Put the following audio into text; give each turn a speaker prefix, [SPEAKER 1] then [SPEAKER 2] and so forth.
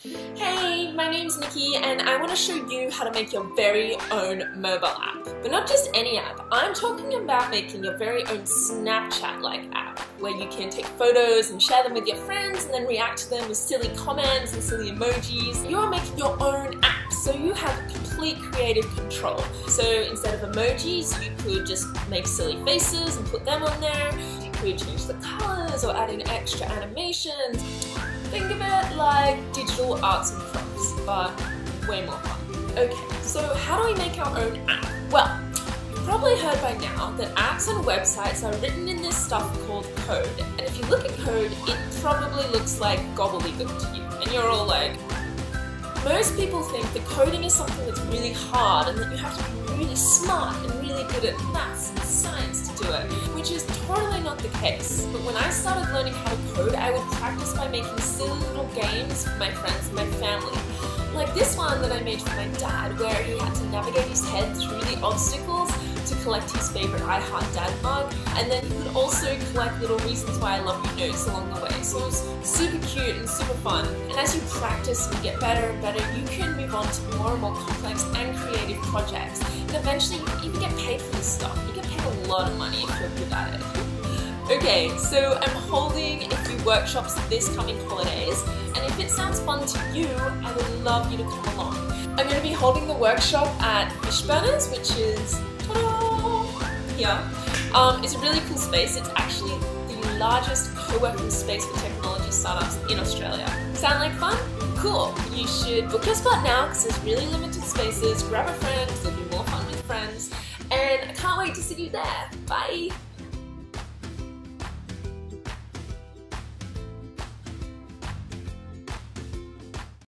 [SPEAKER 1] Hey, my name's Nikki and I want to show you how to make your very own mobile app. But not just any app, I'm talking about making your very own Snapchat-like app where you can take photos and share them with your friends and then react to them with silly comments and silly emojis. You are making your own app, so you have complete creative control. So instead of emojis, you could just make silly faces and put them on there. You could change the colors or add in extra animations Think of it like digital arts and crafts, but way more fun. Okay, so how do we make our own app? Well, you've probably heard by now that apps and websites are written in this stuff called code. And if you look at code, it probably looks like gobbledygook to you. And you're all like, most people think that coding is something that's really hard and that you have to be really smart and really good at maths and science to do it, which is totally not the case. But when I started learning how to code, I would practice by making silly little games for my friends and my family. Like this one that I made for my dad, where he had to navigate his head through the obstacles to collect his favorite I Heart Dad mug, and then he could also collect little reasons why I love you notes along the way. So it was super cute and super fun. And as you practice and get better and better, you can move on to more and more complex and creative projects. And eventually you even get paid for this stuff. You get paid a lot of money if you're good at it. Okay, so I'm holding a few workshops this coming holidays, and if it sounds fun to you, I would love you to come along. I'm going to be holding the workshop at Fishburners, which is here. Um, it's a really cool space. It's actually the largest co-working space for technology startups in Australia. Sound like fun? Cool. You should book your spot now because there's really limited spaces. Grab a friend because it'll be more fun with friends. And I can't wait to see you there. Bye.